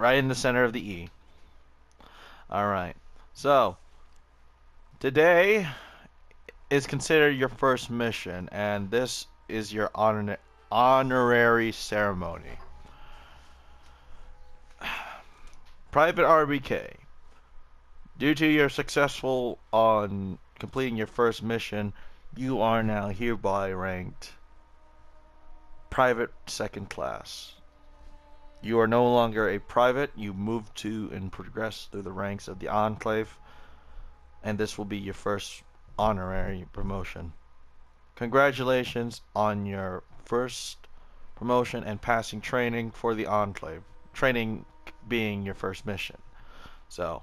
right in the center of the E. Alright, so today is considered your first mission, and this is your honor honorary ceremony. Private RBK, due to your successful on completing your first mission, you are now hereby ranked private second class. You are no longer a private, you move to and progress through the ranks of the Enclave, and this will be your first honorary promotion. Congratulations on your first promotion and passing training for the Enclave. Training being your first mission. So,